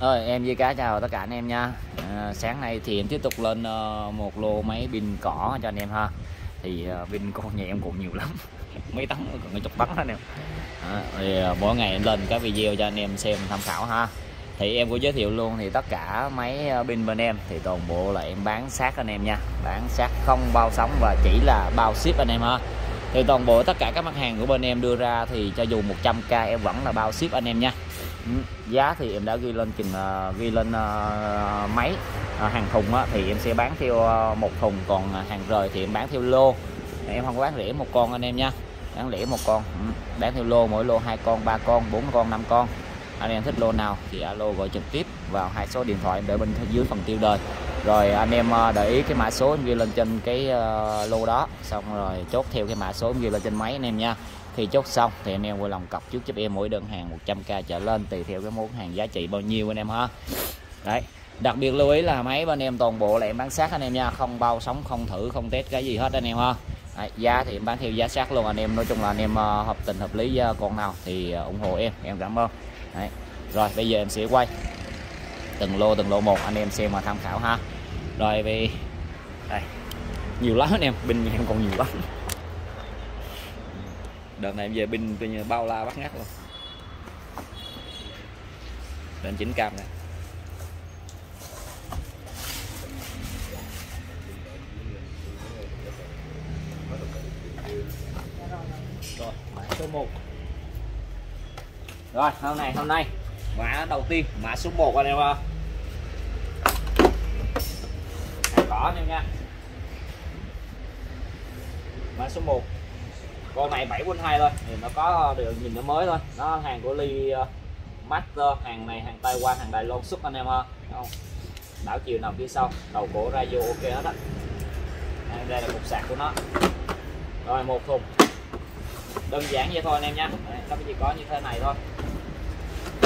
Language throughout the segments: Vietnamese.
Ơi em với cá chào tất cả anh em nha. À, Sáng nay thì em tiếp tục lên uh, một lô máy pin cỏ cho anh em ha. Thì uh, pin con nhà em cũng nhiều lắm. Mấy tấn còn mấy chục tấn đó anh em. À, thì, uh, Mỗi ngày em lên cái video cho anh em xem tham khảo ha. Thì em cũng giới thiệu luôn thì tất cả máy pin bên em Thì toàn bộ là em bán sát anh em nha. Bán sát không bao sóng và chỉ là bao ship anh em ha. Thì toàn bộ tất cả các mặt hàng của bên em đưa ra thì cho dù 100k em vẫn là bao ship anh em nha. Ừ, giá thì em đã ghi lên chừng uh, ghi lên à, uh, máy uh, à, hàng thùng á, thì em sẽ bán theo uh, một thùng còn hàng rời thì em bán theo lô. Em không có bán rẻ một con anh em nha bán lẻ một con. Ừ, bán theo lô mỗi lô hai con ba con bốn con năm con. Anh em thích lô nào thì alo gọi trực tiếp vào hai số điện thoại em để bên dưới phần tiêu đời rồi anh em để ý cái mã số em ghi lên trên cái uh, lô đó xong rồi chốt theo cái mã số em ghi lên trên máy anh em nha khi chốt xong thì anh em vui lòng cọc trước giúp em mỗi đơn hàng 100k trở lên tùy theo cái món hàng giá trị bao nhiêu anh em ha. Đấy đặc biệt lưu ý là máy bên em toàn bộ là em bán sát anh em nha không bao sóng không thử không test cái gì hết anh em ha. Đấy, giá thì em bán theo giá sát luôn anh em nói chung là anh em ờ, hợp tình hợp lý ờ, với con nào thì ờ, ủng hộ em em cảm ơn. Đấy. rồi bây giờ em sẽ quay từng lô từng lô một anh em xem mà tham khảo ha. Rồi vì đây nhiều lắm anh em bên em còn nhiều lắm đợt này em về pin coi như bao la bắt ngắt luôn. Đến chỉnh cam này rồi, mã số 1 rồi, hôm nay hôm nay. Mã đầu tiên, mã số 1 anh em ơi. Cỏ anh nha. Mã số 1 con này 7 quân 2 thôi thì nó có được nhìn nó mới thôi. Nó hàng của ly uh, ờ, master hàng này hàng Taiwan hàng Đài Loan xuất anh em ha. Không? Đảo chiều nằm phía sau đầu cổ ra vô ok hết á. Đây là cục sạc của nó. Rồi một thùng. Đơn giản vậy thôi anh em nha. Nó chỉ có như thế này thôi.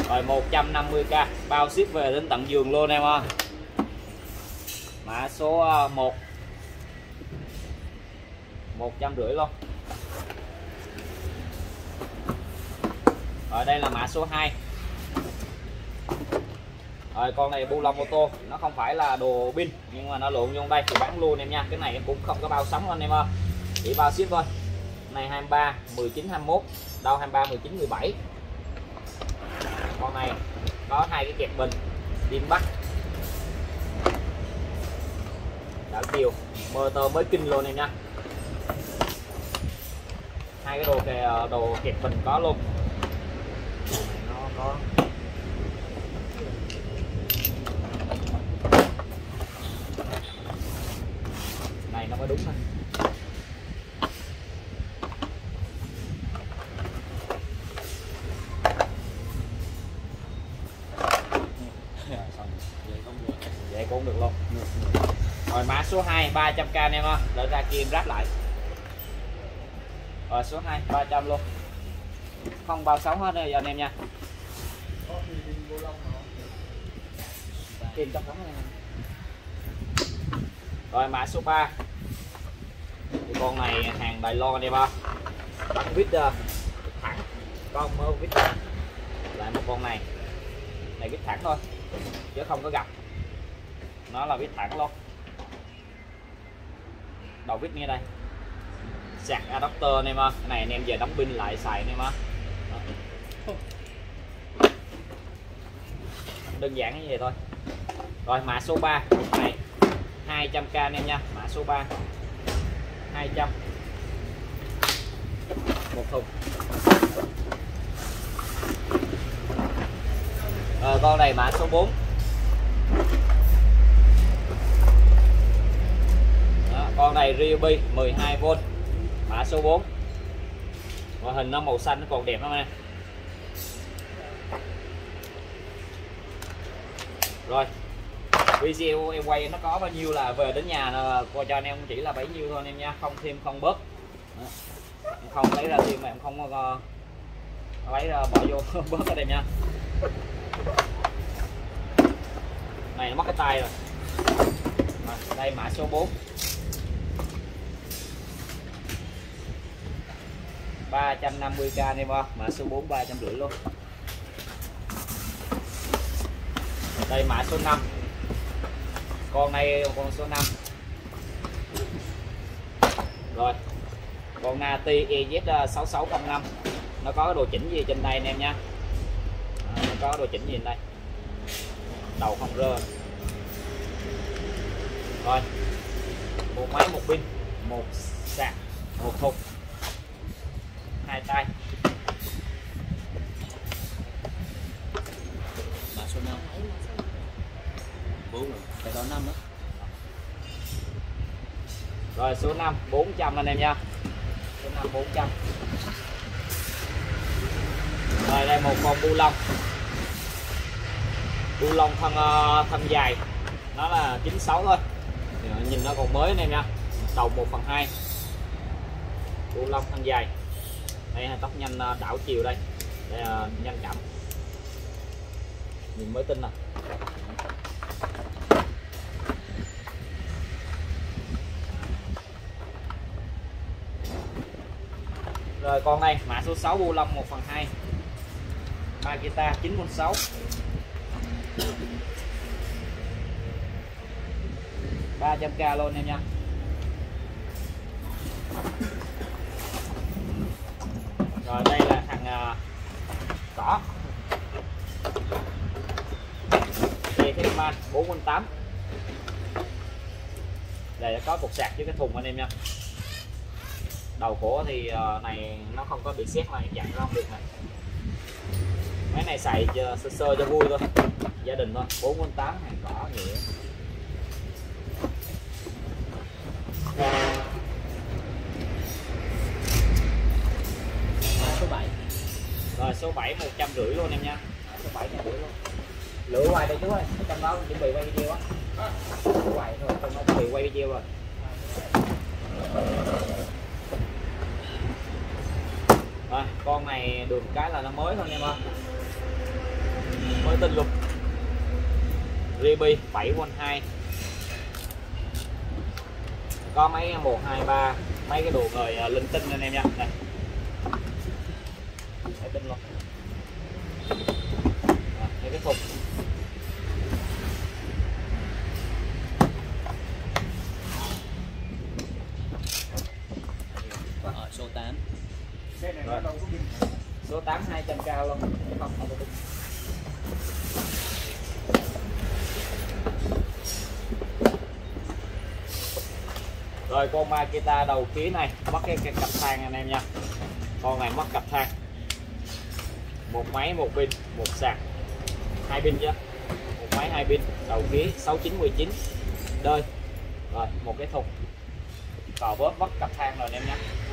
Rồi 150k bao ship về đến tận giường luôn em ơi mã số ờ, 1 một trăm rưỡi luôn. Rồi đây là mã số 2 rồi con này bu lông ô tô. Nó không phải là đồ pin nhưng mà nó lộn vô đây thì bán luôn em nha. Cái này em cũng không có bao sóng anh em ơi. Chỉ bao ship thôi. Này 23 19 21 đâu 23 19 17 con này có hai cái kẹp bình pin bắt. Đảo chiều. Motor mới kinh luôn em nha. Hai cái đồ kè, đồ kẹp bình có luôn nó có này, nó mới đúng thôi vậy cũng được luôn. Rồi, mã số 2 300k anh em ơi. Đợi ra kim ráp lại. Rồi, số 2 300 luôn không bao sóng hết rồi anh em nha. Trong rồi, mã số 3 thì con này hàng Đài Loan anh em bắn vít ờ, thẳng. Con mơ vít. Lại một con này. Này vít thẳng thôi, chứ không có gặp. Nó là vít thẳng luôn. Đầu vít nghe đây. Sạc adapter anh em ơi cái này anh em về đóng pin lại xài anh em ơi đơn giản như vậy thôi. Rồi mã số 3 này 200k anh em nha. Mã số 3 200 một thùng. Rồi con này mã số 4 Đó, con này Ryobi 12V mã số 4 ngoại hình nó màu xanh nó còn đẹp lắm em rồi. Video em quay nó có bao nhiêu là về đến nhà là coi cho anh em chỉ là bấy nhiêu thôi anh em nha không thêm không bớt. Em không lấy ra thêm mà em không uh, lấy ra bỏ vô bớt ở đây nha. Này nó mất cái tay rồi. À, đây mã số 4 350k anh em ơi. Mã số 4 350 luôn. Đây mã số 5 con này con số 5 rồi con Nati EZ 6605 nó có đồ chỉnh gì trên đây anh em nha à, nó có đồ chỉnh gì trên đây? Đầu không rơ. Rồi một máy một pin một sạc một thùng. Hai tay mã số 5 4 rồi phải có 5 đó rồi số 5 400 anh em nha. Số 5 400 rồi, đây một con bu lông bu lông thân ờ, thân dài. Nó là 96 thôi. Nhìn nó còn mới anh em nha. Đầu 1 phần 2 bu lông thân dài. Đây là tóc nhanh ờ, đảo chiều đây. Đây là nhanh chậm nhìn mới tin nè à. Rồi con này mã số 6 bu lông 1 phần 2 Makita 946 300k luôn em nha. Rồi đây là thằng uh, cỏ. Đây cái man 418 Đây là có cục sạc với cái thùng anh em nha đầu cổ thì uh, này nó không có bị xét này dặn không được này máy này xài cho, sơ sơ cho vui thôi. Gia đình thôi. 408 hàng cỏ mã số 7 rồi số 7 150 luôn em nha. Số 7 150 luôn. Lựa hoài đây chú ơi trong đó chuẩn bị quay video á. Lựa hoài thôi trong đó chuẩn bị quay video rồi rồi con này được cái là nó mới thôi em ơi mới tinh luôn Ribi 7V2 có mấy 123 mấy cái đồ người uh, linh tinh anh em nha. Này mấy tinh luôn à, mấy cái thùng ở số 8 Rồi. số 8 200 cao luôn không không có rồi con Makita đầu ký này. Mất cái, cái cặp thang anh em nha. Con này mất cặp thang. Một máy một pin một sạc. Hai pin chứ một máy hai pin. Đầu ký 6919 đơi rồi một cái thùng. Cò bóp mất cặp thang rồi anh em nha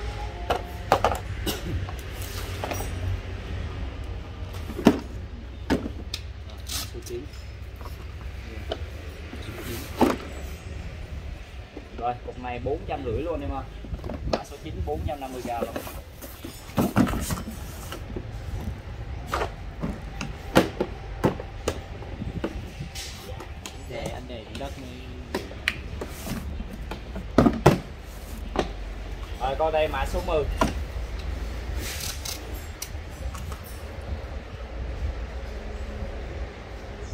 rồi cục này 450 luôn em ơi. Mã số 9 450k luôn. Để anh để đất này rồi, coi đây, mã số 10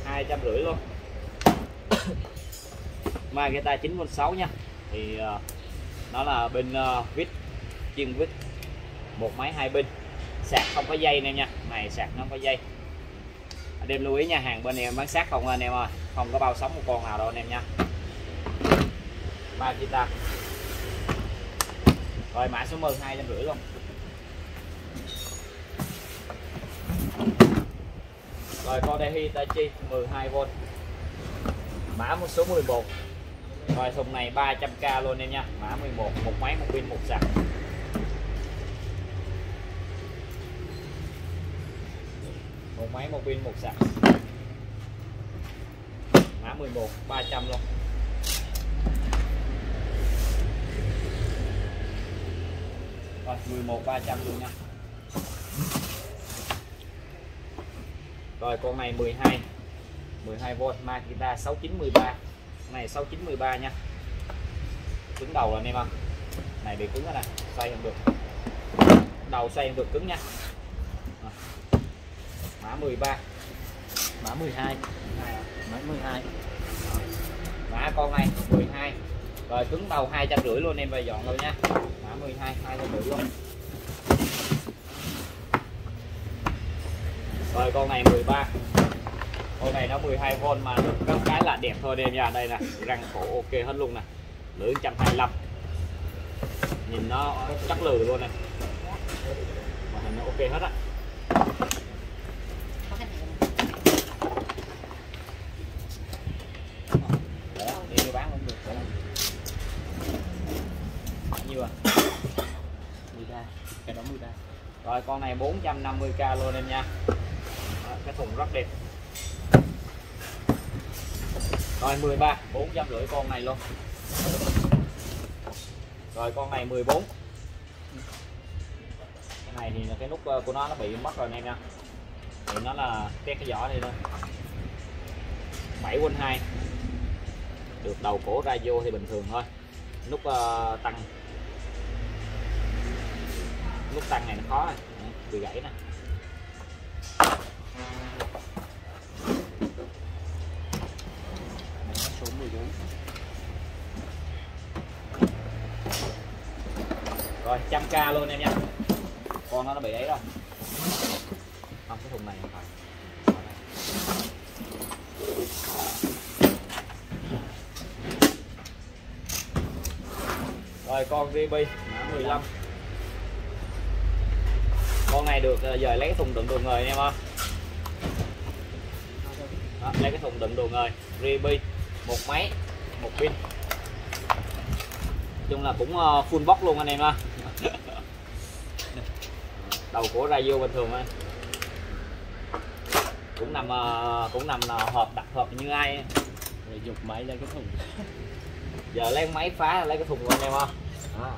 hai trăm rưỡi luôn. Magenta 916 nha thì ờ, nó là bên ờ, vít chuyên vít. Một máy, hai pin sạc không có dây em nha. Này, sạc nó không có dây. Anh em lưu ý nha, hàng bên em bán sát không anh em ơi. Không có bao sóng một con nào đâu anh em nha. Ba Magenta rồi, mã số 10 hai trăm rưỡi luôn. Rồi, con đây Hitachi 12V mã một số 11 rồi, thùng này 300k luôn em nha. Mã 11 một máy, một pin, một sạc. Một máy, một pin, một sạc. Mã 11 300 luôn. Rồi 11 300 luôn nha. Rồi, con này 12 12V Makita 6913 này 6913 nha. Cứng đầu là anh em không này bị cứng rồi nè xoay không được. Đầu xoay không được cứng nha. Mã 13 mã 12 này, máy 12 mã con này 12 rồi cứng đầu hai trăm rưỡi luôn em về dọn thôi nha. Mã 12 hai trăm rưỡi luôn. Rồi con này 13 con này nó 12V mà được các cái là đẹp thôi em nha. Đây nè, răng cổ ok hết luôn nè. Lưỡi 125 nhìn nó chắc lừ luôn này mà hình nó ok hết á. À? Rồi, con này 450k luôn em nha. Cái thùng rất đẹp rồi 13 400 rưỡi con này luôn. Rồi con này 14 cái này thì là cái nút ờ, của nó nó bị mất rồi anh em nha. Thì nó là cái cái vỏ đây thôi. 7 quân 2 được đầu cổ ra vô thì bình thường thôi. Nút ờ, tăng. Nút tăng này nó khó rồi. Bị gãy nè. K luôn em nhé con nó nó bị ấy rồi không cái thùng này không phải. Rồi con VB mã 15 con này được ờ, giờ lấy cái thùng đựng đồ người em ơi. Đó, lấy cái thùng đựng đồ người db một máy một pin. Chung là cũng ờ, full box luôn anh em ơi đầu của radio bình thường thôi. Cũng nằm ờ, cũng nằm ờ, hộp đặt hộp như ai rồi dục máy ra cái thùng. Giờ lấy máy phá lấy cái thùng của anh em không Đó.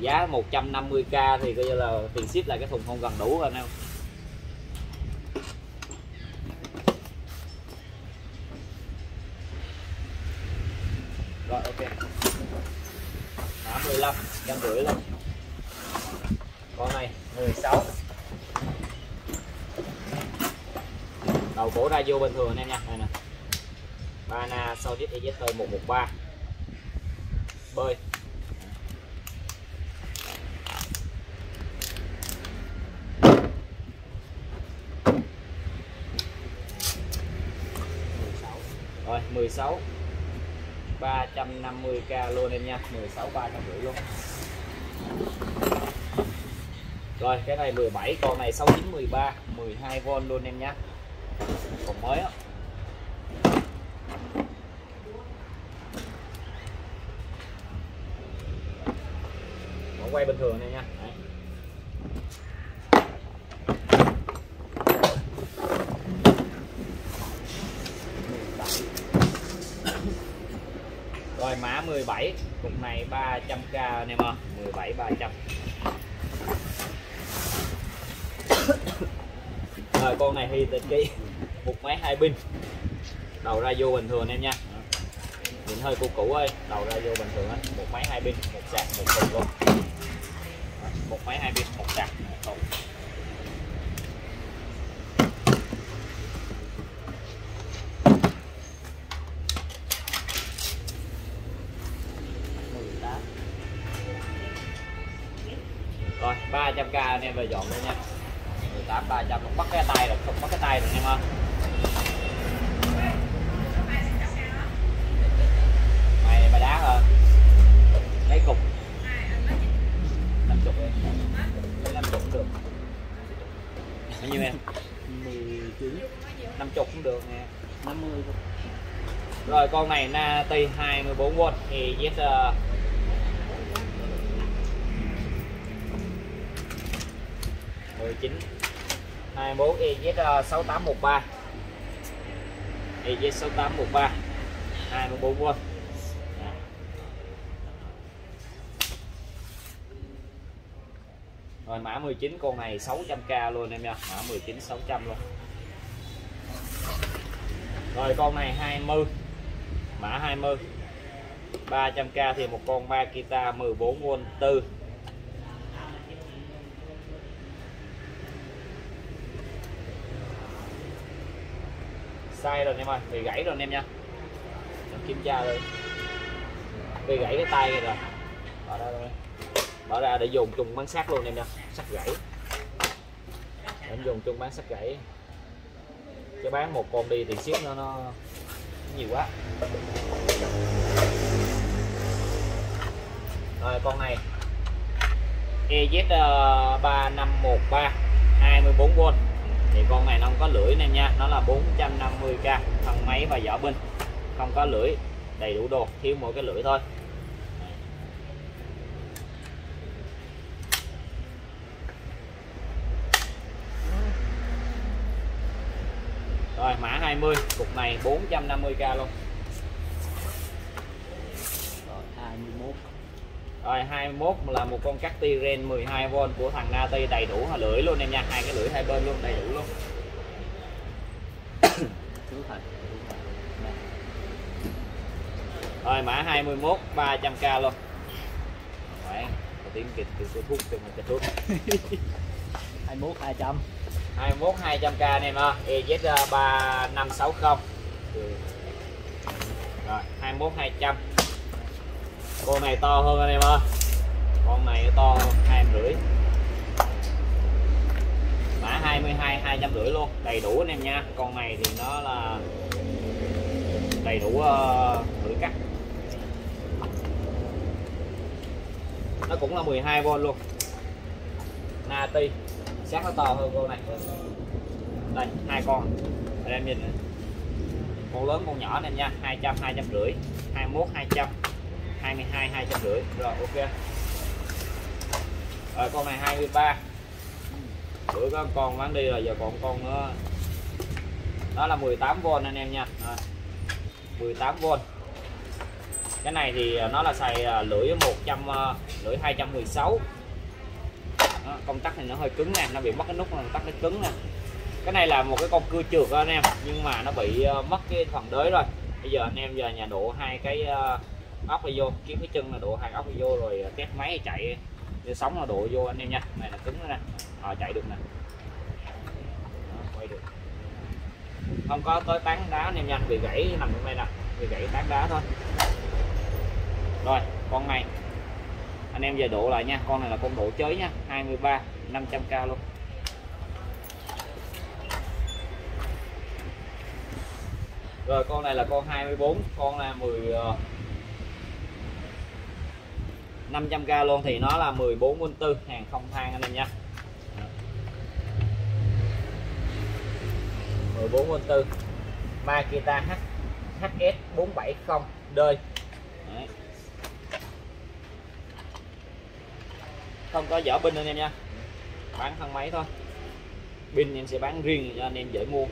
giá 150k thì coi như là tiền ship là cái thùng không gần đủ anh em rồi ok mã 15 trăm rưỡi luôn con này 16 đầu bình thường anh em nha. Đây nè. Bana Solid EZT 113 bơi. Rồi 16 350k luôn em nha. 16 350 luôn. Rồi, cái này 17 con này 69 13 12V luôn em nhé mới á. Bỏ quay bình thường này nha. Đấy. Rồi, mã 17 cục này 300k anh em ơi. 17 300 Rồi, con này thì tịch kỹ một máy, hai pin. Đầu ra vô bình thường anh em nha. Nhìn hơi cũ cũ ơi, đầu ra vô bình thường á. Một máy, hai pin, một sạc, một thùng luôn. Một máy, hai pin, một sạc, một thùng. Rồi 300k anh em về dọn đây nha. 18 300 không bắt cái tay rồi không bắt cái tay rồi anh em ơi. Rồi con này Nati 24V thì Z uh, ờ, mười chín. hai bốn EZ ờ, sáu tám một ba. EZ sáu tám một ba. hai mươi bốn V rồi mã 19 con này 600k luôn em nha. Mã 19 600 luôn. Rồi con này 20 mã 20 300k thì một con Makita 14V 4 sai rồi anh em ơi, bị gãy rồi anh em nha. Để kiểm tra rồi. Bị gãy cái tay này rồi. Bỏ ra rồi bỏ ra để dùng chung bán sắt luôn anh em nha. Sắt gãy. Để dùng chung bán sắt gãy. Chứ bán một con đi thì ship nó nó nhiều quá. Rồi, con này. EZ3513 24V ờ, thì con này nó không có lưỡi anh nha, nó là 450k thân máy và vỏ binh không có lưỡi, đầy đủ đồ, thiếu mỗi cái lưỡi thôi. Rồi mã 20 cục này 450k luôn. Rồi 21 rồi 21 là một con cắt ren 12V của thằng Nati đầy đủ lưỡi luôn em nha. Hai cái lưỡi hai bên luôn đầy đủ luôn. Rồi mã 21 300k luôn. Đấy, tiếng kịch từ thuốc từ một cái thuốc 21 200 21 200k anh em ơi EZ 3560 rồi 21 200 con này to hơn anh em ơi con này to hơn hai rưỡi. Mã 22 250 luôn đầy đủ anh em nha. Con này thì nó là đầy đủ ờ, uh, cắt nó cũng là 12V luôn. Nati xác nó to hơn con này. Đây, hai con. Anh em nhìn này. con lớn, con nhỏ anh em nha 200 200 rưỡi. 21 200 22 200 rưỡi. Rồi, ok. Rồi, con này 23 bữa có con bán đi rồi, giờ còn con nữa. Đó là 18V anh em nha. Rồi. 18V cái này thì à, nó là xài lưỡi 100 à, lưỡi 216 công tắc này nó hơi cứng nè nó bị mất cái nút công tắc nó cứng nè. Cái này là một cái con cưa trượt đó anh em nhưng mà nó bị ờ, mất cái phần đới rồi. Bây giờ anh em giờ nhà độ hai cái ờ, ốc này vô kiếm cái chân là độ hai ốc này vô rồi ờ, test máy chạy để sóng là độ vô anh em nha này là cứng đó nè. À, chạy được nè. Quay được. Không có tới tán đá anh em nha bị gãy nằm trong đây nè bị gãy tán đá thôi. Rồi con này anh em về độ lại nha. Con này là con độ chới nha. 23 500k luôn. Rồi, con này là con 24 con là 10 500k ờ, luôn thì nó là 14 quân tư, hàng không than anh em nha. 14 quân tư. Makita H HS 470 đơi Đấy không có vỏ pin anh em nha. Bán thân máy thôi. Pin em sẽ bán riêng cho anh em dễ mua.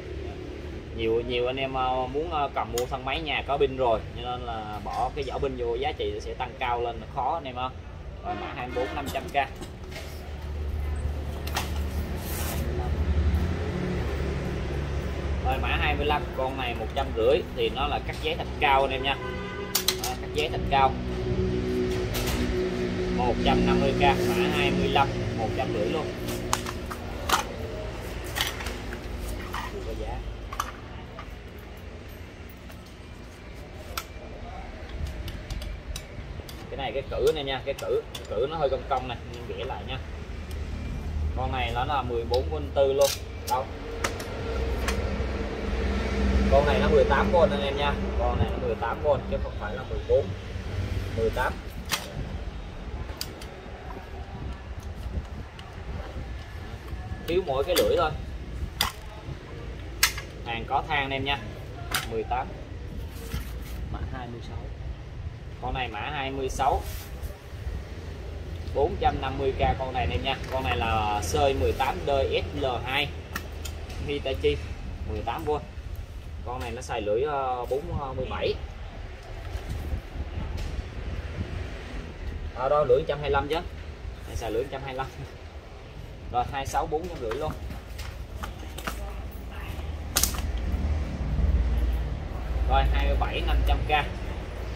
Nhiều nhiều anh em ờ, muốn ờ, cầm mua thân máy nhà có pin rồi cho nên là bỏ cái vỏ pin vô giá trị sẽ tăng cao lên khó anh em ơi. Rồi mã 24 500k rồi mã 25 con này một trăm rưỡi thì nó là cắt giấy thạch cao anh em nha. À, cắt giấy thạch cao. 150k mã 25 150 luôn. Giá cái này, cái cử này nha, cái cử cái cử nó hơi cong cong này, nhưng vẽ lại nha. Con này nó là 14 quân tư luôn, đâu. Con này nó 18 con anh em nha, con này nó 18 con chứ không phải là 14 18 thiếu mỗi cái lưỡi thôi. Hàng có than anh em nha. 18 mã 26 con này mã 26 450k con này anh em nha. Con này là sơi 18 đơi SL2 Hitachi 18V con này nó xài lưỡi 47 ở đó lưỡi 125 chứ. Này xài lưỡi 125 rồi 26 4 rưỡi luôn. Rồi 27 500k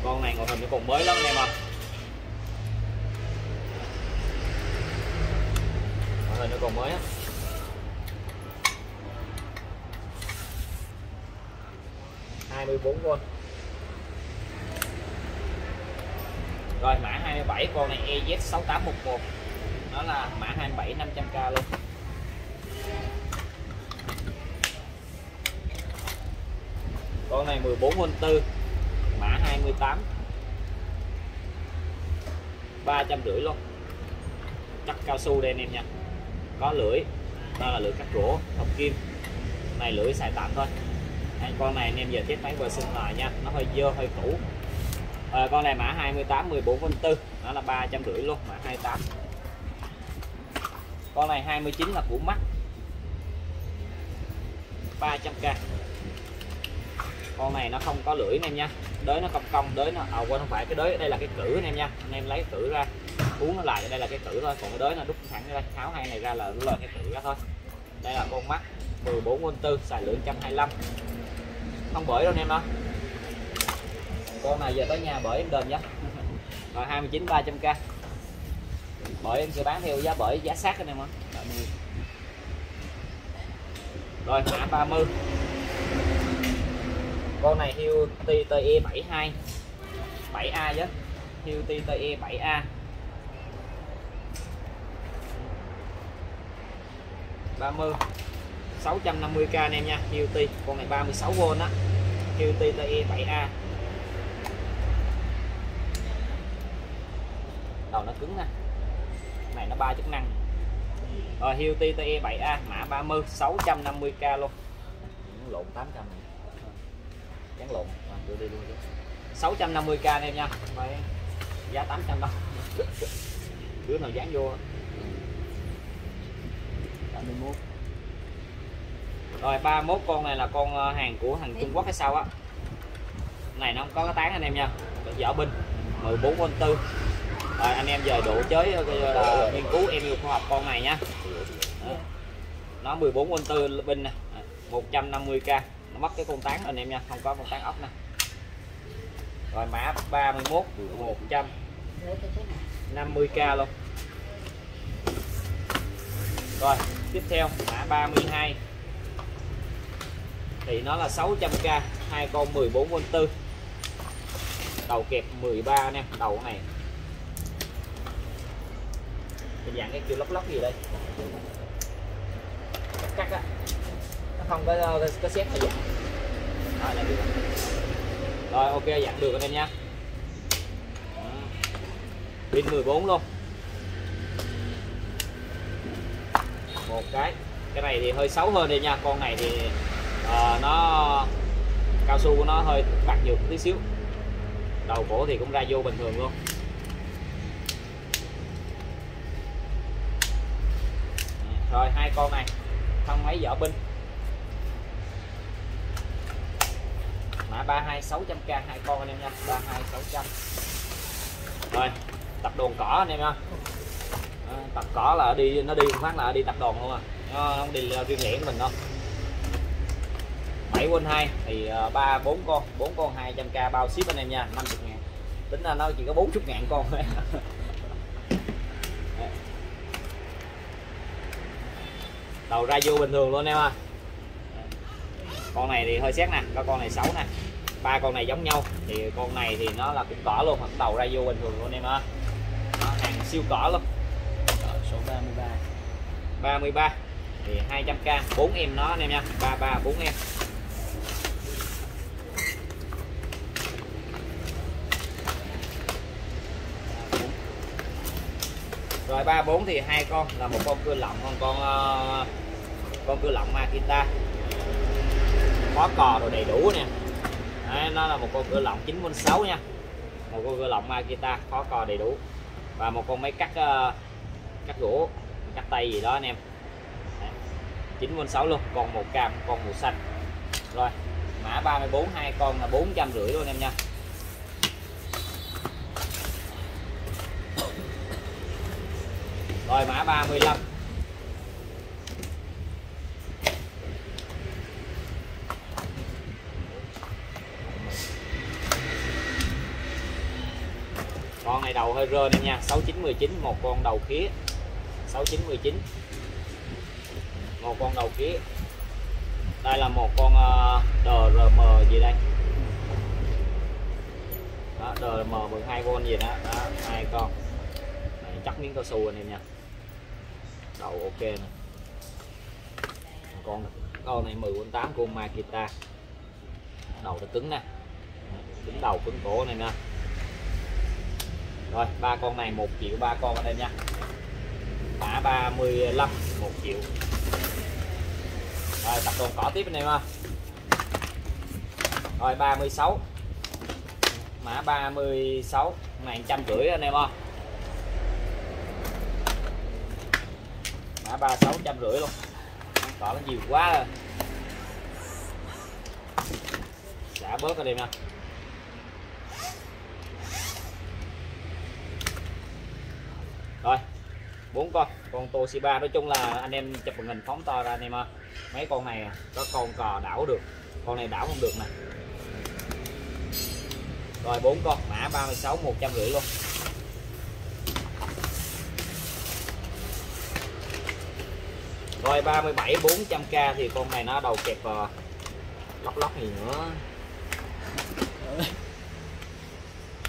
con này ngồi hình nó còn mới lắm anh em ạ. Ngồi hình nó còn mới á. bốn con. Rồi, mã 27 con này EZ6811 nó là mã 27 500k luôn. Con này 14V4 mã 28 350 luôn. Chắc cao su đây anh em nha. Có lưỡi đó là lưỡi cắt gỗ hợp kim. Này lưỡi xài tạm thôi. Anh con này anh em giờ thiết máy vừa sinh lại nha. Nó hơi dơ hơi cũ. À, con này mã 28 14V4 nó là 350 luôn mã 28 con này 29 là của mắt 300k con này nó không có lưỡi anh em nha. Đới nó cong cong đới nó à, quên không phải cái đới đây là cái cử anh em nha. Anh em lấy cử ra uống nó lại đây là cái cử thôi. Còn cái đới nó đúc thẳng ra tháo hai này ra là nó lời cái cử ra thôi. Đây là con mắt 14V4 xài lượng 125 không bởi đâu anh em đó con này giờ tới nhà bởi em đền nhá rồi 29 300k bởi em sẽ bán theo giá bởi giá sát anh em ơi rồi mã 30 con này Hiu TTE 72 7A chứ. Hiu TTE 7A 30 650k anh em nha heo T. Con này 36V á. Heo TTE 7A đầu nó cứng nè ba chức năng. Rồi heo TTE 7A mã 30 650k luôn. Lộn 800 này. Dán lộn. À, đưa đi luôn chứ 650k anh em nha. Vậy, giá 800 đâu. Đứa nào dán vô 81 rồi 31 con này là con ờ, hàng của hàng Trung Quốc hay sao á. Này nó không có cái tán anh em nha. Vỏ binh 14V4 rồi anh em về độ chế ờ, nghiên cứu em yêu khoa học con này nha nó 14 quân tư binh nè. 150k nó mất cái con tán anh em nha không có con tán ốc nè. Rồi mã 31 100 50k luôn. Rồi tiếp theo mã 32 thì nó là 600k hai con 14 quân tư. Đầu kẹp 13 nè đầu này cái dạng cái kiểu lóc lóc gì đây? Cắt á. Nó không có có xét hay dạng. Đó, là được. rồi ok dạng được anh em nha. Pin 14 luôn. Một cái. Cái này thì hơi xấu hơn đi nha. Con này thì uh, nó cao su của nó hơi bạc nhược tí xíu. Đầu cổ thì cũng ra vô bình thường luôn rồi hai con này thân máy vỏ binh. Mã 32600k hai con anh em nha. 32600 rồi tập đồn cỏ anh em nha. À, tập cỏ là đi nó đi phát là đi tập đồn luôn à. Nó không đi ờ, riêng lẻ mình đâu. 7 quân 2 thì uh, 3 4 con. 4 con 200k bao ship anh em nha 50 ngàn. Tính ra nó chỉ có 40 ngàn con thôi. đầu ra vô bình thường luôn em à con này thì hơi xét nè có con này xấu nè. Ba con này giống nhau thì con này thì nó là cũng cỏ luôn đầu ra vô bình thường luôn em ơi. Á hàng siêu cỏ luôn. Đó, số 33 33 thì 200k 4 em nó anh em nha. 33 4 em. Rồi 34 thì hai con là một con cưa lọng con con uh, con cưa lọng Makita có cò rồi đầy đủ nè. Đấy, nó là một con cưa lọng 9.6 nha. Một con cưa lọng Makita khó cò đầy đủ. Và một con máy cắt uh, cắt gỗ cắt tay gì đó anh em. Đấy. 9.6 luôn còn một cam con màu xanh rồi mã 34 hai con là 450 luôn anh em nha. Rồi mã 35 con này đầu hơi rơ này nha. 6919 một con đầu khía 6919 một con đầu khía đây là một con ờ, DRM gì đây? Đó, DRM 12V gì đó, đó hai con. Này chắc miếng cao su anh em nha đầu ok nè. Con con này 10V8 của Makita đầu nó cứng nè. Cứng đầu, cứng cổ này nè. Rồi, ba con này, một triệu ba con ở đây nha. Mã 35 một triệu. Rồi, tập đồn cỏ tiếp anh em ha rồi 36 mã 36 này trăm rưỡi anh em ơi. Ba sáu trăm rưỡi luôn. Cỏ nó nhiều quá. Rồi xả bớt ra đi nha. Rồi, bốn con. Con Toshiba nói chung là anh em chụp màn hình phóng to ra anh em ơi. Mấy con này có con cò đảo được. Con này đảo không được nè. Rồi, bốn con. Mã 36 150 luôn. Rồi 37 400k thì con này nó đầu kẹp uh, lóc lóc gì nữa.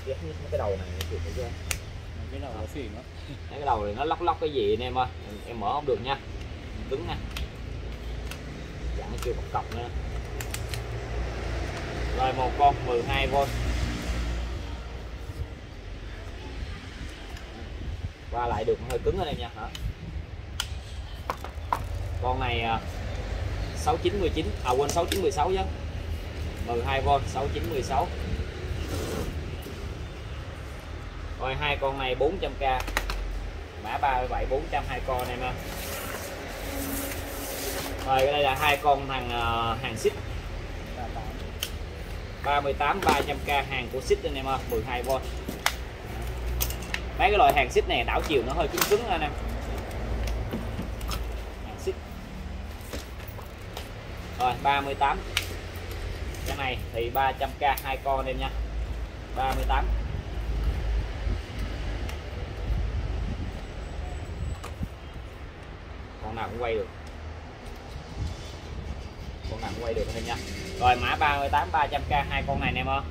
Ghét nhất cái đầu này chịu phải chưa? Cái đầu nó đó Đấy, cái đầu này nó lóc lóc cái gì anh em ơi? Em, em mở không được nha. Cứng nha. Dạng nó chưa bọc cọc nữa. Rồi một con 12V qua lại được hơi cứng anh em nha hả con này à, 6919 à quên 6916 chứ. Ừ, 12V 6916 rồi, hai con này 400k mã 37 400 hai con em ạ rồi đây là hai con thằng à, hàng xích 38 300k hàng của xích anh em ơi 12V mấy cái loại hàng xích này, đảo chiều nó hơi cứng cứng anh em hàng xích rồi 38 cái này thì 300k hai con em nha. 38 con nào cũng quay được. Con nào cũng quay được anh em nha. Rồi, mã 38 300k hai con này em ơi.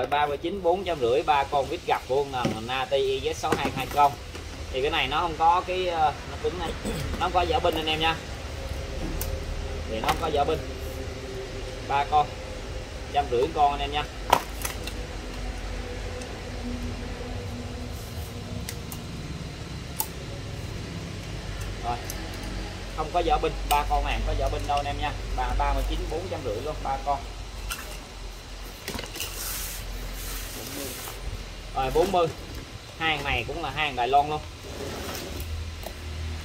Rồi 39 450 ba con vít gặp luôn là Nati IZ622 con. Thì cái này nó không có cái à, nó cứng này, nó không có vỏ binh anh em nha. Thì nó không có vỏ binh. Ba con, trăm rưỡi con anh em nha. Rồi, không có vỏ binh, ba con này không có vỏ binh đâu anh em nha. Ba ba mươi chín, bốn trăm rưỡi luôn, ba con. Rồi 40 hàng này cũng là hàng Đài Loan luôn.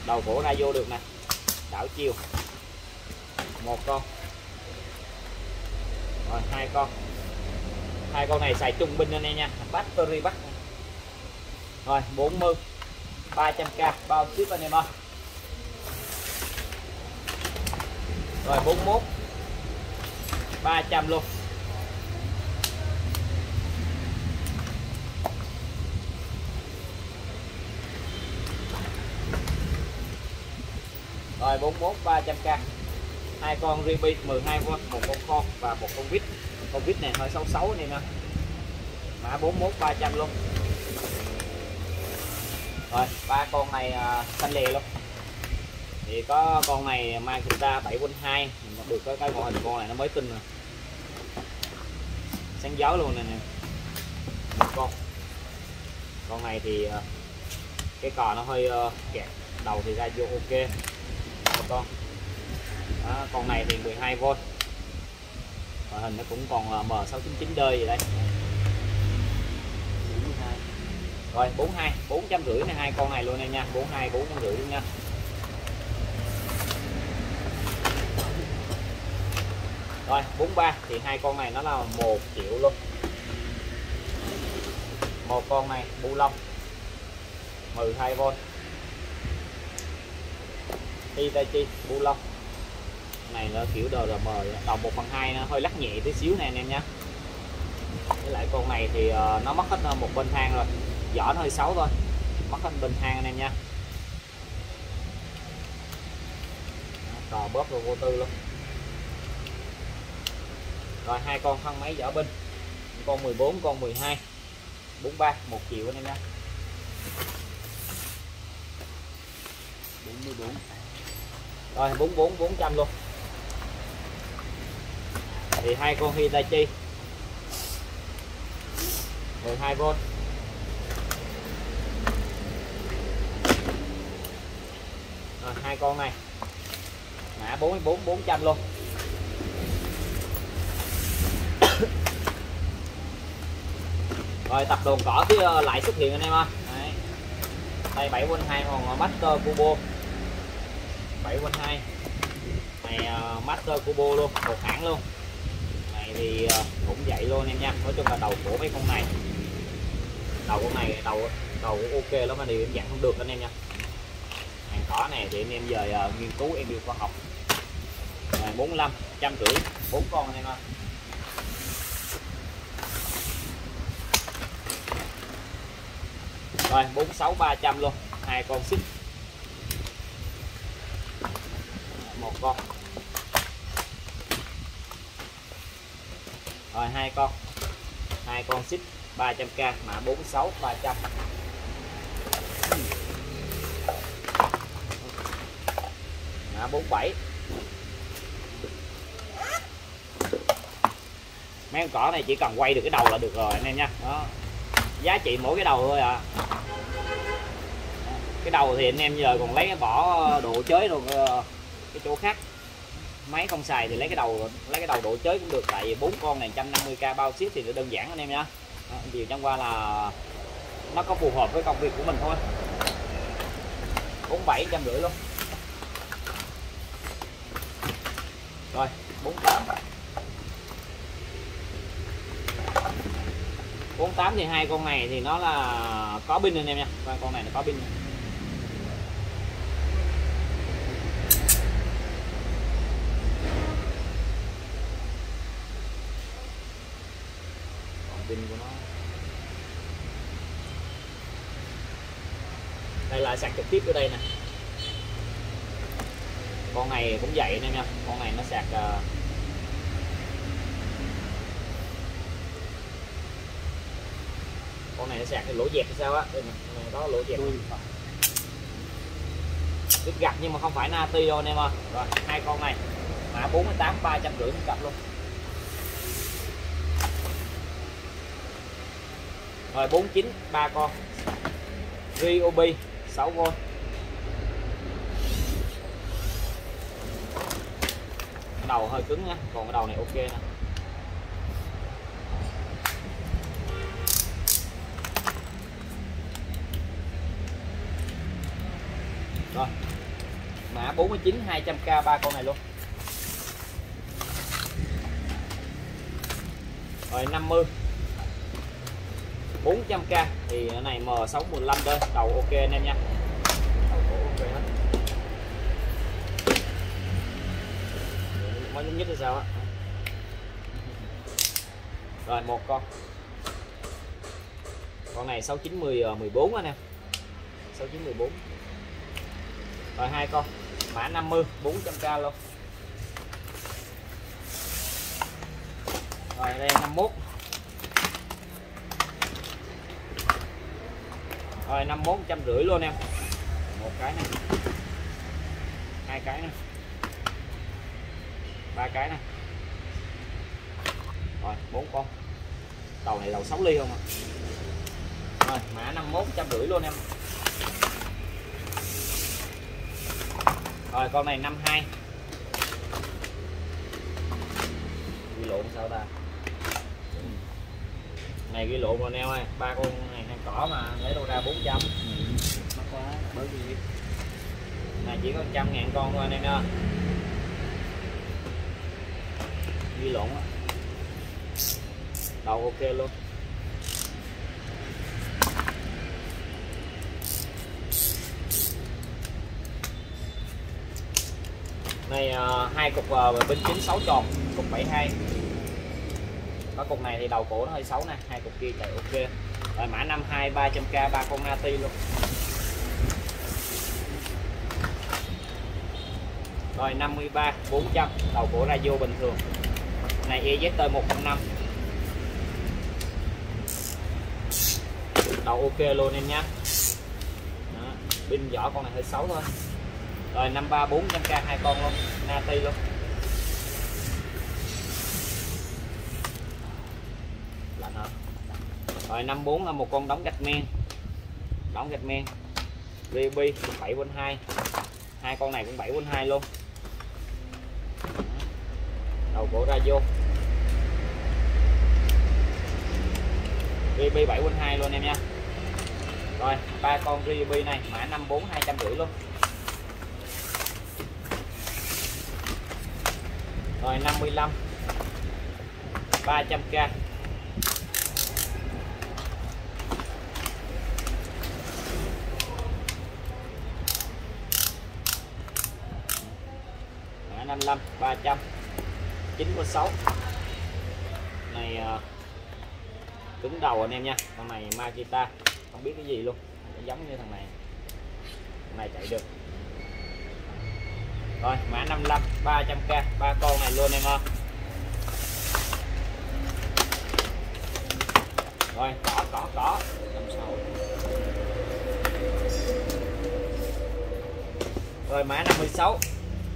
Đầu cổ ra vô được nè. Đảo chiều. Một con. Rồi, hai con. Hai con này xài trung bình anh em nha. Battery bắt. Rồi 40 300k bao ship anh em ơi. Rồi 41 300 luôn. Rồi 41 300k hai con Ruby 12V một con con và một con vít con vít này hơi 66 này nè. Mã 41 300 luôn. Rồi ba con này à, xanh lè luôn. Thì có con này mang chúng ta 7V2 mà được có cái ngoại hình con này nó mới tinh rồi. Sáng gió luôn này nè. Một con. Con này thì à, cái cò nó hơi à, kẹt. Đầu thì ra vô ok con. Đó, con này thì 12V ngoại hình nó cũng còn M699 đơi gì đây. Rồi 42 450 này hai con này luôn em nha. 42 450 luôn nha. Rồi 43 thì hai con này nó là 1 triệu luôn. Một con này bu lông. 12V Hitachi bu lông. Này là kiểu DRM đầu 1 phần 2 nó hơi lắc nhẹ tí xíu nè, anh em nha. Với lại con này thì ờ, nó mất hết ờ, một bên thang rồi. Vỏ nó hơi xấu thôi. Mất hết bên thang anh em nha. Cò bóp rồi vô tư luôn. Rồi, hai con thân máy vỏ binh. Con 14 con 12 43 1 triệu anh em nha. 44 rồi 44 400 luôn. Thì hai con Hitachi. 12V rồi, hai con này. Mã 44 400 luôn. Rồi, tập đồn cỏ phía ờ, lại xuất hiện anh em ơi. Đây 7 quân 2 còn ờ, Master Cubo 7 quanh 2 này uh, Master Cubo luôn một hãng luôn. Này thì uh, cũng vậy luôn em nha. Nói chung là đầu của mấy con này đầu con này đầu đầu cũng ok lắm anh em dặn không được anh em nha. Hàng cỏ này thì anh em giờ uh, nghiên cứu em điều khoa học. Này 45 trăm rưỡi bốn con anh em ơi. Rồi 46 300 luôn. Hai con xích. Một con. Rồi, hai con. Hai con xích 300k mã 46 300 mã 47 mấy con cỏ này chỉ cần quay được cái đầu là được rồi, anh em nha. Đó. Giá trị mỗi cái đầu thôi à cái đầu thì anh em giờ còn lấy bỏ đồ chới rồi cái chỗ khác. Máy không xài thì lấy cái đầu, lấy cái đầu độ chới cũng được, tại vì bốn con này 150k bao ship thì nó đơn giản anh em nhá. Điều chẳng qua là nó có phù hợp với công việc của mình thôi. 47 trăm rưỡi luôn. Rồi 48 48 thì hai con này thì nó là có pin anh em nha. Con này nó có pin pin của nó là sạc trực tiếp ở đây nè. Con này cũng vậy anh em nha. Con này nó sạc uh, con này nó sạc cái lỗ dẹp hay sao á. Nè có lỗ dẹp đứt gặt nhưng mà không phải nati đâu anh em ơi. Rồi hai con này. Mã 48 350 cặp luôn. Rồi 49 ba con. Ryobi 6V cái đầu hơi cứng nha, còn cái đầu này ok nè. Rồi. Mã 49 200k ba con này luôn. Rồi 50 900k thì cái này M615 đây, đầu ok anh em nha. Đầu cổ ok hết. Mới nhất là sao á? Rồi, một con. Con này 6910 14 à, anh em. 6914 rồi, hai con. Mã 50 400k luôn. Rồi, đây 51 rồi 51 trăm rưỡi luôn em. Một cái này hai cái này ba cái này rồi, bốn con. Tàu này đầu 6 ly không à rồi, mã 51 trăm rưỡi luôn em. Rồi, con này 52 ghi lộn sao ta? Này ghi lộn rồi neo ơi. Ba con này cỏ mà để đâu ra 400 mắc quá bởi vì này, chỉ có 100 ngàn con thôi anh em nha. Ghi lộn á. Đầu ok luôn. Này à, hai cục à, bên binh chín sáu tròn, cục 72 có cục này thì đầu cổ nó hơi xấu nè, hai cục kia chạy ok rồi, mã 52 300k ba con nati luôn. Rồi 53 400 đầu cổ radio bình thường. Này EZT 105 đầu ok luôn em nhé pin vỏ con này hơi xấu thôi. Rồi 53 400k hai con luôn nati luôn lạnh hả rồi 54 là một con đóng gạch men. Đóng gạch men. VB 7V2 hai. Con này cũng 7V2 luôn. Đầu cổ ra vô. VB 7V2 luôn em nha. Rồi, ba con VB này, mã 54 250 luôn. Rồi 55 300k mã 396 này à, cứng đầu anh em nha. Con này Makita không biết cái gì luôn. Nó giống như thằng này. Thằng này chạy được. Rồi, mã 55 300k ba con này luôn em ơi. Rồi, có có có. 56 rồi, mã 56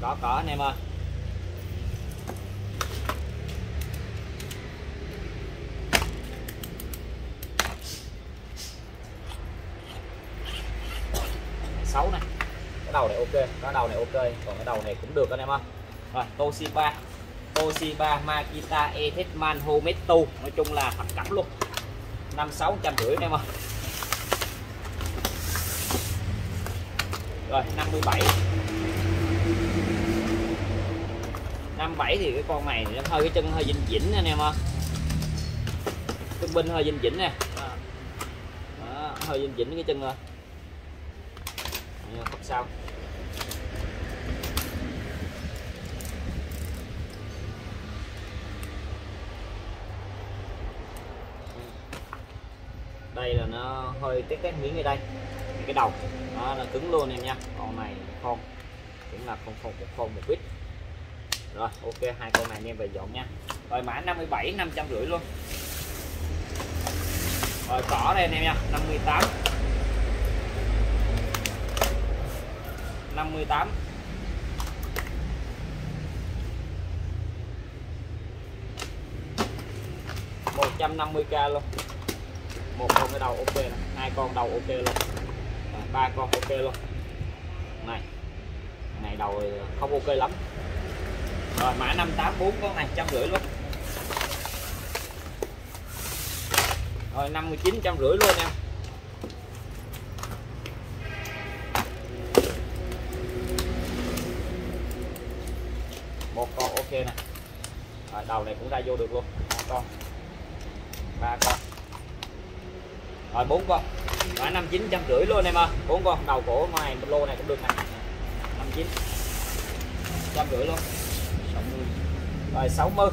có có anh em ơi xấu này cái đầu này ok, cái đầu này ok, còn cái đầu này cũng được anh em ơi. Rồi, Toshiba Toshiba Makita Ethetman Hometo nói chung là thật cẩm luôn. Năm sáu trăm rưỡi anh em ơi. Rồi 57 57 thì cái con này nó hơi cái chân hơi dinh dĩnh anh em ơi. Cái binh hơi dinh dĩnh nè. Hơi dinh dĩnh cái chân rồi không sao đây là nó hơi tét tét miếng ở đây. Cái đầu, đó là cứng luôn em nha. Con này không cũng là không không, một không, một ít rồi, ok, hai con này anh em về dọn nha. Rồi, mã 57 500 rưỡi luôn. Rồi, cỏ đây anh em nha 58 58 150k luôn. Một con cái đầu ok này hai con đầu ok luôn. Ba con ok luôn. Này này đầu không ok lắm. Rồi, mã 584 con này trăm rưỡi luôn. Rồi 59 trăm rưỡi luôn nha một con ok nè. Đầu này cũng ra vô được luôn. Hai con. Ba con rồi, bốn con. Mã năm, chín, trăm rưỡi luôn em ơi. Bốn con, đầu cổ, ngoài lô này cũng được nè. Năm, chín, trăm rưỡi luôn. 60. rồi 60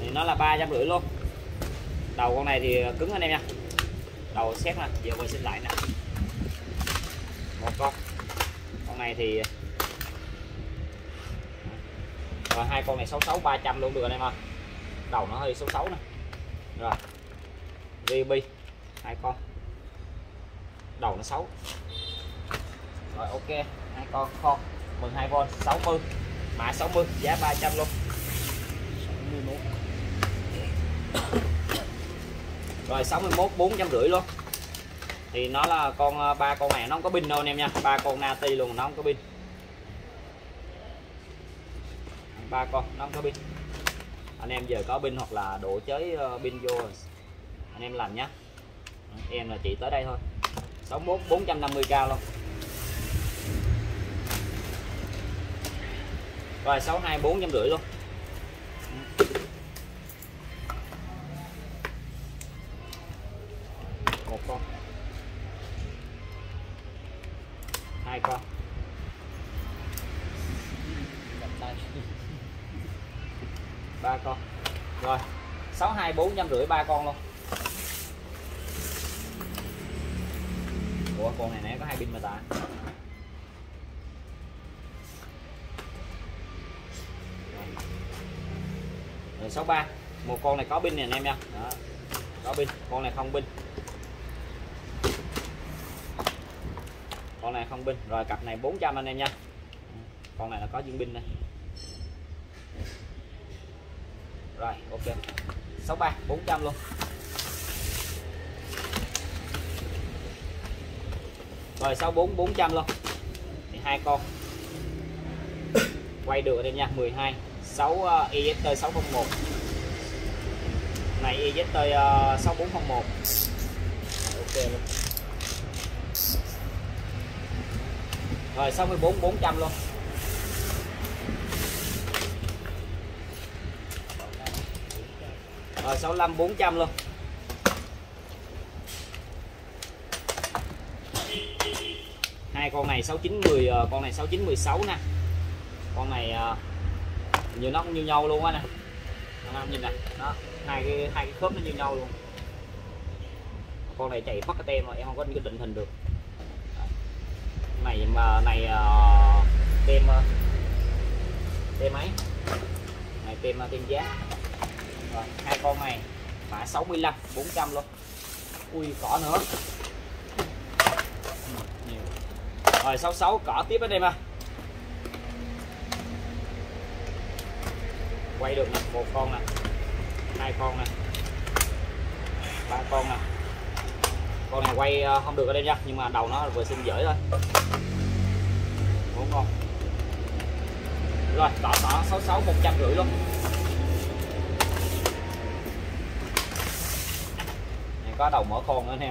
thì nó là ba trăm rưỡi luôn. Đầu con này thì cứng anh em nha. Đầu xét nè, giờ quay xin lại nè. Một con. Con này thì rồi, hai con này 66 300 luôn được anh em ơi. Đầu nó hơi xấu xấu nè. Rồi. Ruby hai con. Đầu nó xấu rồi, ok. Hai con con 12V 60 mã 60 giá 300 luôn. 61 rồi 61 450 luôn. Thì nó là con ờ, ba con này, nó không có pin đâu anh em nha. Ba con nati luôn, nó không có pin. Ba con, nó không có pin. Anh em giờ có pin hoặc là độ chế ờ, pin vô anh em làm nhé em là chỉ tới đây thôi. 61 450k luôn. Rồi 62 450 luôn. Một con. Hai con. Ba con. Rồi 62 4 trăm rưỡi, ba con luôn. Ủa, con này nè có hai pin mà ta? Rồi 63 một con này có pin nè, anh em nha. Đó. có pin, con này không pin. Con này không pin. Rồi, cặp này 400 anh em nha. Con này là có viên pin này rồi, ok. 63 400 luôn. Rồi 64 400 luôn. Thì hai con. Quay được đây nha 12 6 uh, 601 này EXT uh, 6401 ok luôn. Rồi 64 400 luôn. Rồi 65 400 luôn. Con này 6910 ờ, con này 6916 nè. Con này ờ, như nó cũng như nhau luôn á nè. Anh em nhìn nè. Đó, hai cái hai cái khớp nó như nhau luôn. Con này chạy bắt cái tem rồi, em không có cái định hình được. Này mà, này ờ, tem tem ấy. Này, tem tem giá. Rồi, hai con này, mã 65 400 luôn. Ui, cỏ nữa. Ừ, nhiều rồi 66 cỏ tiếp anh em ha quay được nè một con nè, hai con nè, ba con nè. Con này quay ờ, không được ở đây nha, nhưng mà đầu nó vừa xin dễ thôi. Bốn con. Rồi, cỏ cỏ 66 150 luôn. Này, có đầu mở con nữa anh em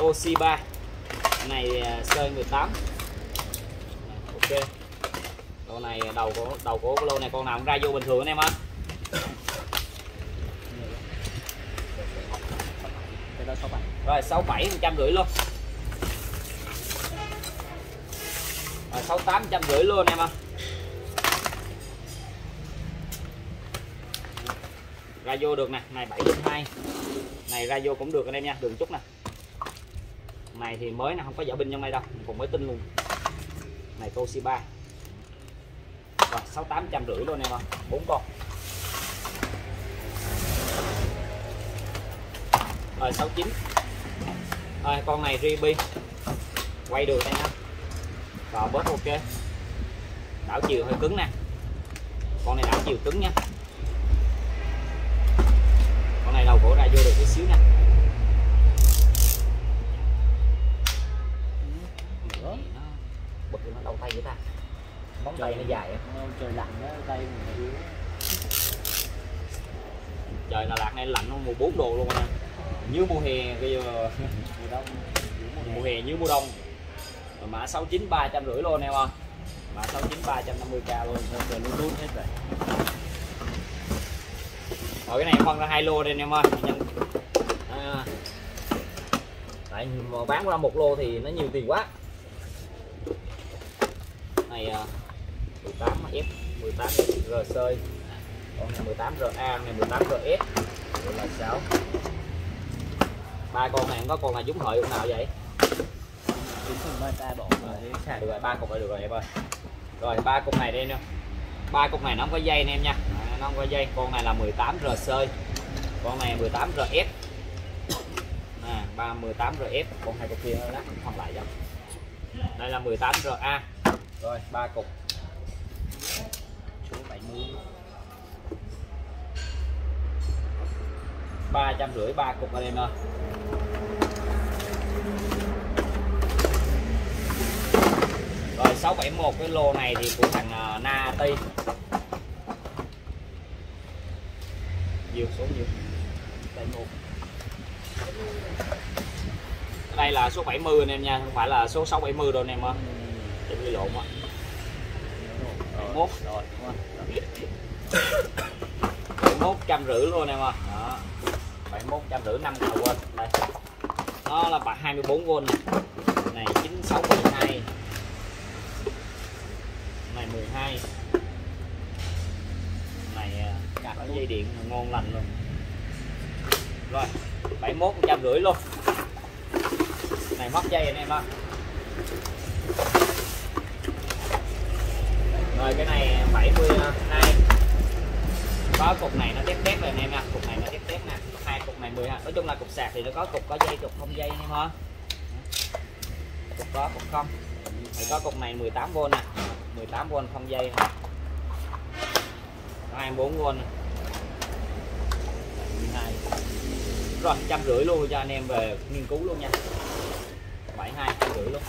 Toshiba. Này à, sơn 18 ok. Con này à, đầu của đầu của cái lô này con nào cũng ra vô bình thường anh em á cái đó 67 rồi 67 trăm rưỡi luôn. Rồi 68 trăm rưỡi luôn em ạ ra vô được nè, này 72 này, ra vô cũng được anh em nha, đường chút nè này thì mới nó không có vỏ binh trong đây đâu còn mới tinh luôn. Này Toshiba rồi 68 trăm rưỡi luôn em ạ, bốn con. Rồi 69 rồi, con này Ribi. Quay được đây nha. Rồi, bớt ok. Đảo chiều hơi cứng nè. Con này đảo chiều cứng nha. Con này đầu cổ ra vô được tí xíu nè nữa nó bực nó đầu tay của ta móng tay nó dài trời lạnh đó tay mình yếu trời là lạc này lạnh nó 14 độ luôn nè như mùa hè bây giờ mùa đông mùa hè. Như mùa đông. Rồi mã 69 350 luôn em ơi mã 69 350k luôn. Rồi trời luôn luôn hết rồi. Rồi cái này phân ra hai lô đây anh em ơi. Nhân à, tại mà bán ra một lô thì nó nhiều tiền quá. Này à, 18 F 18 R sơi. Con này 18 RA này 18 RS rồi là 6 ba con này có con nào giống hợi con nào vậy? Chính phần ba ta được rồi ba cục là được rồi em ơi. Rồi ba cục này đây nè ba cục này nó không có dây anh em nha. Nó không có dây. Con này là 18 r sơi. Con này 18 rs à, ba 18 rs còn hai cục kia lát không lại cho đây là 18 ra rồi ba cục. số 70 ba trăm rưỡi ba cục anh em ơi rồi 671 cái lô này thì của thằng uh, Na Ti nhiều số nhiều. Tại một. Đây là số 70 anh em nha không phải là số 670 đâu anh em ơi. Để bị lộn á một rồi. đúng 71 trăm rưỡi luôn em ơi. Đó. 71 trăm rưỡi năm cầu quên. Đây. Đó là bạc 24V này này 9612 này 12 này à, có dây điện ngon lành luôn. Rồi 71 trăm rưỡi luôn. Này mất dây anh em ơi rồi, cái này 72 ờ, có cục này nó tép tép rồi anh em nha, cục này nó tép tép nè. Hai, cục này 12 nói chung là cục sạc thì nó có cục, có dây, cục không dây anh em ha. Cục có, cục không. Thì có cục này 18V nè. 18V không dây nè. 24V nè. 12 rồi trăm rưỡi luôn cho anh em về nghiên cứu luôn nha. 72 trăm rưỡi luôn.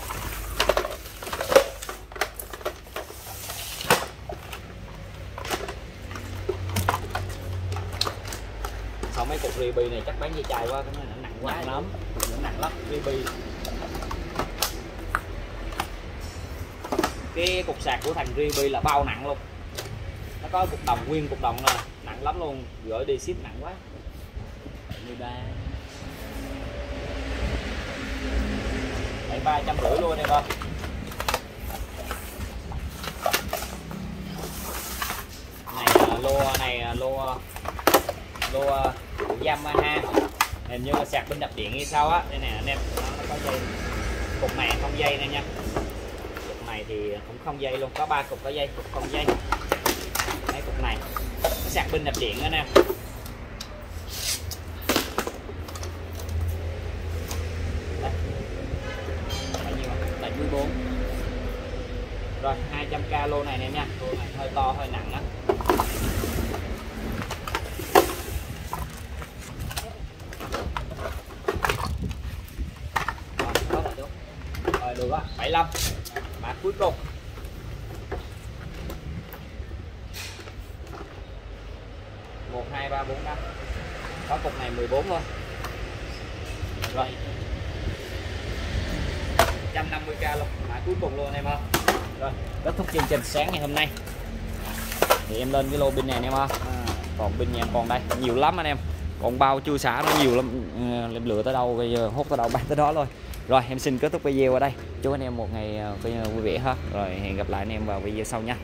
Ribi này chắc bán dây chài quá cái nó nặng quá. Nặng lắm. nó nặng lắm ribi cái cục sạc của thằng ribi là bao nặng luôn. Nó có cục đồng nguyên cục đồng nè. Nặng lắm luôn gửi đi ship nặng quá. 13 bảy ba trăm rưỡi luôn em ơi này là lô này là lô lô Yamaha. Hình như là sạc pin đập điện hay sao á. Đây nè anh em nó, có dây. Cục này không dây nè nha. Cục này thì cũng không dây luôn có ba cục có dây cục không dây. Mấy cục này. Nó sạc pin đập điện đó nè. Rồi 200k lô này nè nha. Lô này hơi to hơi nặng á Rồi, đó là đúng. rồi được á 75 mã cuối cùng một hai ba bốn năm có cục này 14 thôi rồi 150k luôn mã cuối cùng luôn anh em ha rồi trình sáng ngày hôm nay. Thì em lên cái lô pin này anh em ha còn pin nhà em còn đây nhiều lắm anh em. Còn bao chưa xả nó nhiều lắm. Ừ, em lựa tới đâu bây giờ hút tới đâu bán tới đó thôi. Rồi em xin kết thúc video ở đây. Chúc anh em một ngày ờ, coi như vui vẻ ha. Rồi hẹn gặp lại anh em vào video sau nha